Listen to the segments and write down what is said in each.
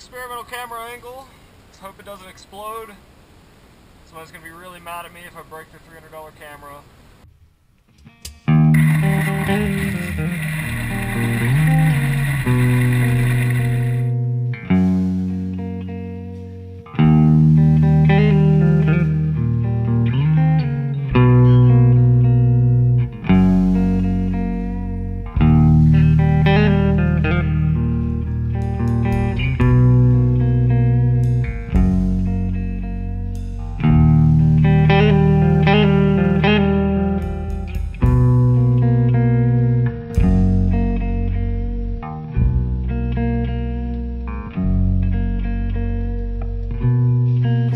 experimental camera angle. Let's hope it doesn't explode. Somebody's gonna be really mad at me if I break the $300 camera.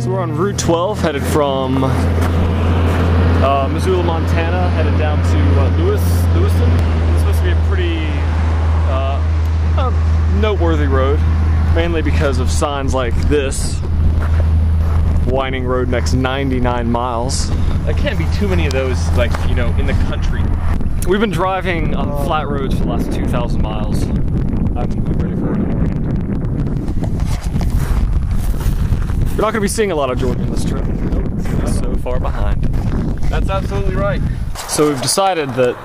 So we're on Route 12 headed from uh, Missoula, Montana, headed down to uh, Lewis, Lewiston. It's supposed to be a pretty uh, noteworthy road, mainly because of signs like this. Winding road next 99 miles. There can't be too many of those, like, you know, in the country. We've been driving on flat roads for the last 2,000 miles. I'm ready for it. You're not going to be seeing a lot of Jordan in this trip. It's so far behind. That's absolutely right. So we've decided that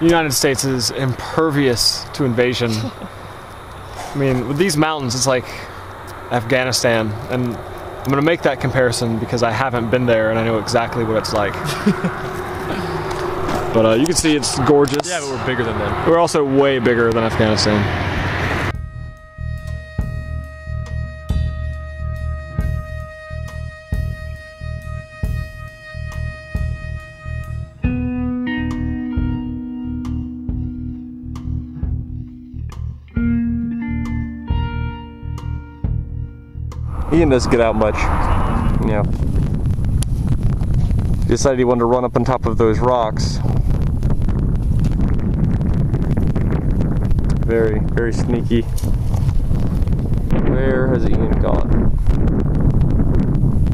the United States is impervious to invasion. I mean, with these mountains, it's like Afghanistan, and I'm going to make that comparison because I haven't been there and I know exactly what it's like. but uh, you can see it's gorgeous. Yeah, but we're bigger than them. We're also way bigger than Afghanistan. Ian doesn't get out much. Know. He decided he wanted to run up on top of those rocks. Very, very sneaky. Where has Ian gone?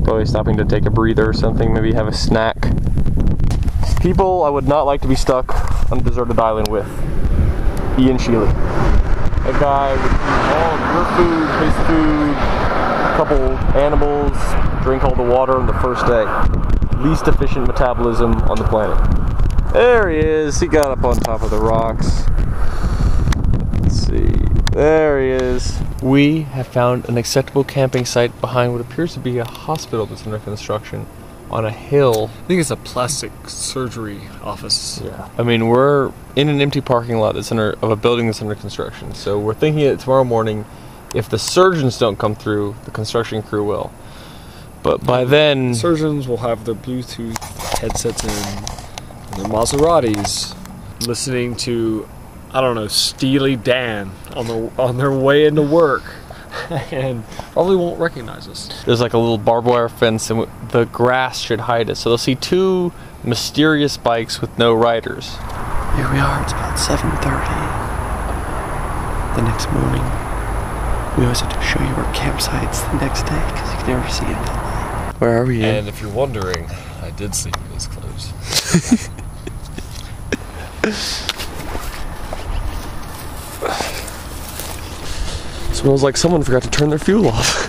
Probably stopping to take a breather or something, maybe have a snack. People I would not like to be stuck on a deserted island with. Ian Sheely. A guy with all your food, his food, couple animals, drink all the water on the first day. Least efficient metabolism on the planet. There he is. He got up on top of the rocks. Let's see. There he is. We have found an acceptable camping site behind what appears to be a hospital that's under construction on a hill. I think it's a plastic surgery office. Yeah. I mean, we're in an empty parking lot that's under of a building that's under construction. So we're thinking that tomorrow morning, if the surgeons don't come through, the construction crew will. But by then, Surgeons will have their Bluetooth headsets in, and their Maseratis, listening to, I don't know, Steely Dan on the on their way into work, and probably won't recognize us. there's like a little barbed wire fence, and the grass should hide us. So they'll see two mysterious bikes with no riders. Here we are, it's about 7.30. The next morning, we always have to show you our campsites the next day because you can never see it that night. Where are we And if you're wondering, I did sleep in these clothes. Smells like someone forgot to turn their fuel off.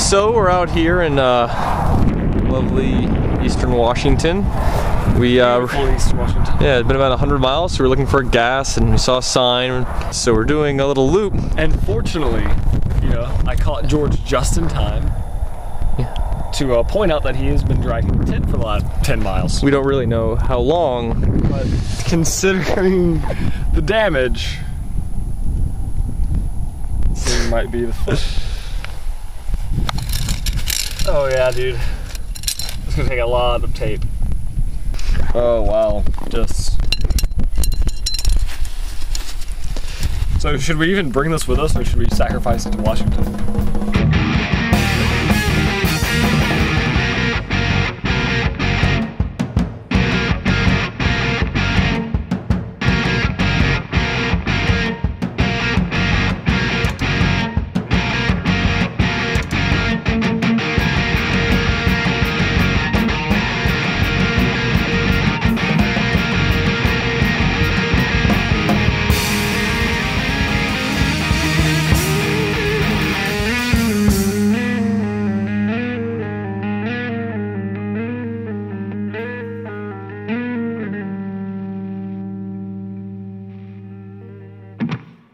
So we're out here in uh, lovely Eastern Washington. We uh, East Washington. yeah, it's been about 100 miles, so we're looking for gas, and we saw a sign. So we're doing a little loop. And fortunately, you know, I caught George just in time to uh, point out that he has been driving the tent for the last 10 miles. We don't really know how long. But considering the damage, it might be the. Oh yeah, dude. It's gonna take a lot of tape. Oh wow, just. So should we even bring this with us, or should we sacrifice it to Washington?